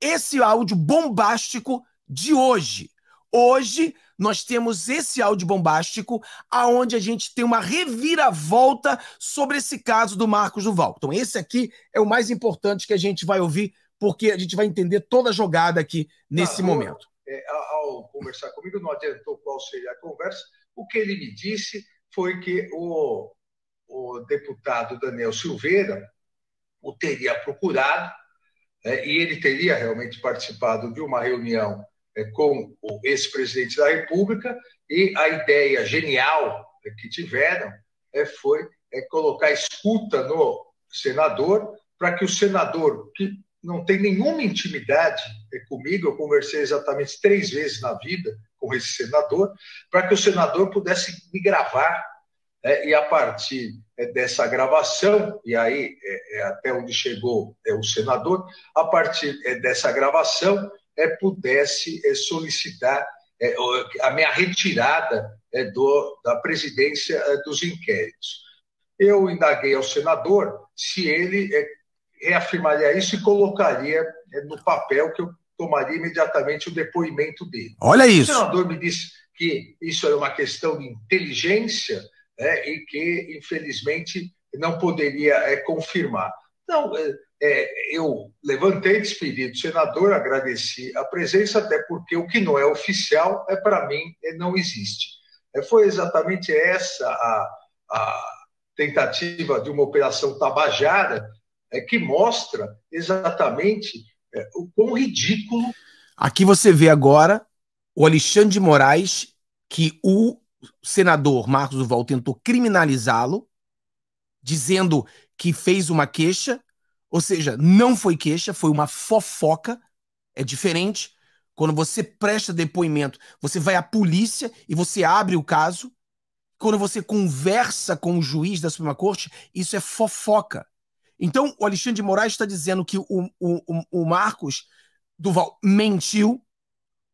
esse áudio bombástico de hoje. Hoje nós temos esse áudio bombástico aonde a gente tem uma reviravolta sobre esse caso do Marcos Duval. Então esse aqui é o mais importante que a gente vai ouvir porque a gente vai entender toda a jogada aqui nesse ah, momento. É, ao conversar comigo, não adiantou qual seria a conversa. O que ele me disse foi que o, o deputado Daniel Silveira o teria procurado é, e ele teria realmente participado de uma reunião é, com o ex-presidente da República e a ideia genial é, que tiveram é, foi é, colocar escuta no senador para que o senador, que não tem nenhuma intimidade é, comigo, eu conversei exatamente três vezes na vida com esse senador, para que o senador pudesse me gravar é, e a partir é, dessa gravação, e aí é, é até onde chegou é, o senador, a partir é, dessa gravação, pudesse solicitar a minha retirada do, da presidência dos inquéritos. Eu indaguei ao senador se ele reafirmaria isso e colocaria no papel que eu tomaria imediatamente o depoimento dele. Olha isso. O senador me disse que isso era uma questão de inteligência é, e que, infelizmente, não poderia é, confirmar. Não, é, é, eu levantei, despedi do senador, agradeci a presença, até porque o que não é oficial, é para mim, é, não existe. É, foi exatamente essa a, a tentativa de uma operação tabajara é, que mostra exatamente é, o quão ridículo. Aqui você vê agora o Alexandre de Moraes, que o senador Marcos Duval tentou criminalizá-lo, dizendo que fez uma queixa, ou seja, não foi queixa, foi uma fofoca. É diferente. Quando você presta depoimento, você vai à polícia e você abre o caso. Quando você conversa com o juiz da Suprema Corte, isso é fofoca. Então, o Alexandre de Moraes está dizendo que o, o, o Marcos Duval mentiu,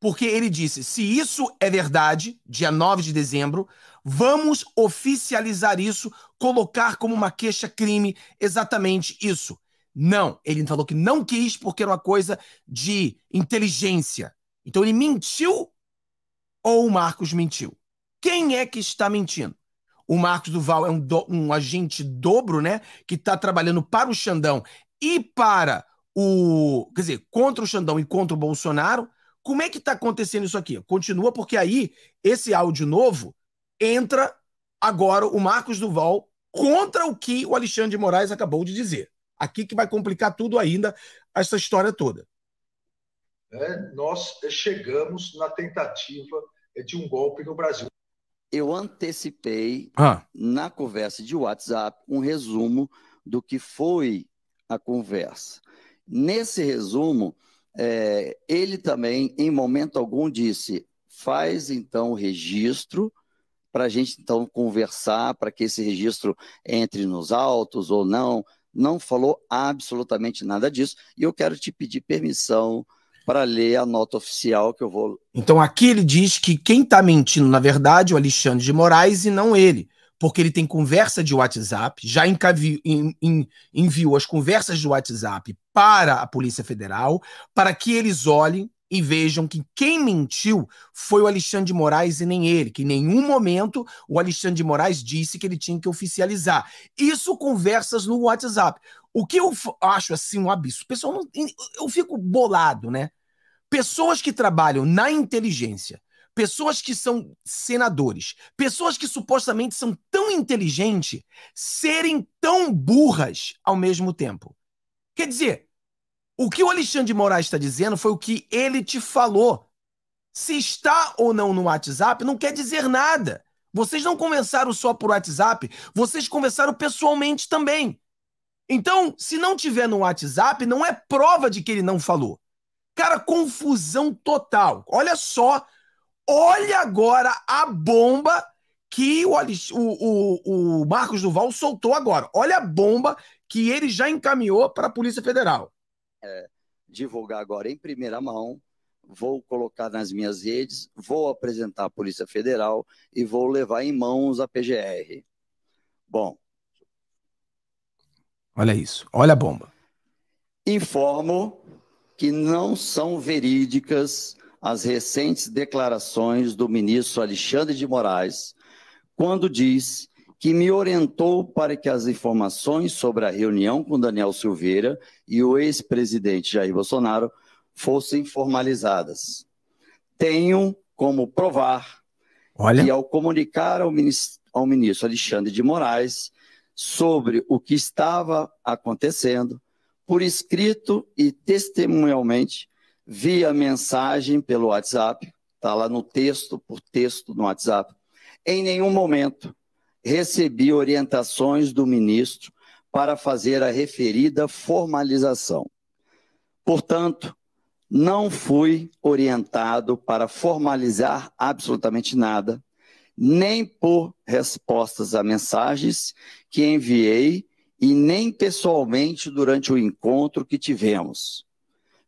porque ele disse: se isso é verdade, dia 9 de dezembro, vamos oficializar isso, colocar como uma queixa-crime exatamente isso. Não, ele falou que não quis porque era uma coisa de inteligência. Então ele mentiu ou o Marcos mentiu? Quem é que está mentindo? O Marcos Duval é um, do, um agente dobro, né? Que está trabalhando para o Xandão e para o. Quer dizer, contra o Xandão e contra o Bolsonaro. Como é que está acontecendo isso aqui? Continua porque aí esse áudio novo entra agora o Marcos Duval contra o que o Alexandre de Moraes acabou de dizer. Aqui que vai complicar tudo ainda essa história toda. É, nós chegamos na tentativa de um golpe no Brasil. Eu antecipei ah. na conversa de WhatsApp um resumo do que foi a conversa. Nesse resumo, é, ele também, em momento algum, disse: faz então o registro para a gente então conversar, para que esse registro entre nos autos ou não. Não falou absolutamente nada disso. E eu quero te pedir permissão para ler a nota oficial que eu vou. Então aqui ele diz que quem está mentindo, na verdade, é o Alexandre de Moraes e não ele porque ele tem conversa de WhatsApp, já enviou as conversas de WhatsApp para a Polícia Federal, para que eles olhem e vejam que quem mentiu foi o Alexandre de Moraes e nem ele, que em nenhum momento o Alexandre de Moraes disse que ele tinha que oficializar. Isso conversas no WhatsApp. O que eu acho assim um absurdo, pessoal, eu fico bolado, né? Pessoas que trabalham na inteligência, pessoas que são senadores, pessoas que supostamente são tão inteligentes, serem tão burras ao mesmo tempo. Quer dizer, o que o Alexandre de Moraes está dizendo foi o que ele te falou. Se está ou não no WhatsApp não quer dizer nada. Vocês não conversaram só por WhatsApp, vocês conversaram pessoalmente também. Então, se não tiver no WhatsApp, não é prova de que ele não falou. Cara, confusão total. Olha só Olha agora a bomba que o, o, o, Marcos Duval soltou agora. Olha a bomba que ele já encaminhou para a Polícia Federal. É, divulgar agora em primeira mão, vou colocar nas minhas redes, vou apresentar à Polícia Federal e vou levar em mãos a PGR. Bom. Olha isso, olha a bomba. Informo que não são verídicas as recentes declarações do ministro Alexandre de Moraes, quando diz que me orientou para que as informações sobre a reunião com Daniel Silveira e o ex-presidente Jair Bolsonaro fossem formalizadas. Tenho como provar Olha. que, ao comunicar ao ministro, ao ministro Alexandre de Moraes sobre o que estava acontecendo, por escrito e testemunhalmente, via mensagem pelo WhatsApp, está lá no texto, por texto no WhatsApp. Em nenhum momento recebi orientações do ministro para fazer a referida formalização. Portanto, não fui orientado para formalizar absolutamente nada, nem por respostas a mensagens que enviei e nem pessoalmente durante o encontro que tivemos.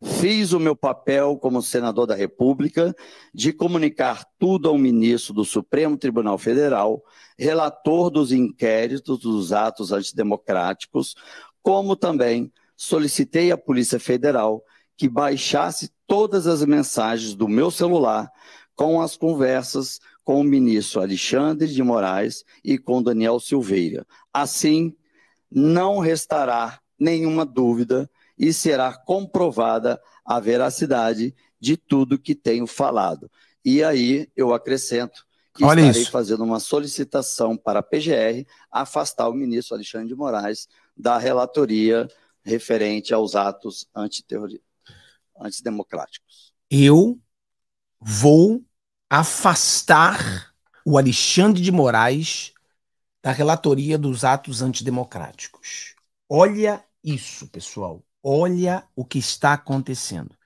Fiz o meu papel como senador da República de comunicar tudo ao ministro do Supremo Tribunal Federal, relator dos inquéritos dos atos antidemocráticos, como também solicitei à Polícia Federal que baixasse todas as mensagens do meu celular com as conversas com o ministro Alexandre de Moraes e com Daniel Silveira. Assim, não restará nenhuma dúvida e será comprovada a veracidade de tudo que tenho falado. E aí eu acrescento que Olha estarei isso. fazendo uma solicitação para a PGR afastar o ministro Alexandre de Moraes da relatoria referente aos atos antidemocráticos. Eu vou afastar o Alexandre de Moraes da relatoria dos atos antidemocráticos. Olha isso, pessoal. Olha o que está acontecendo.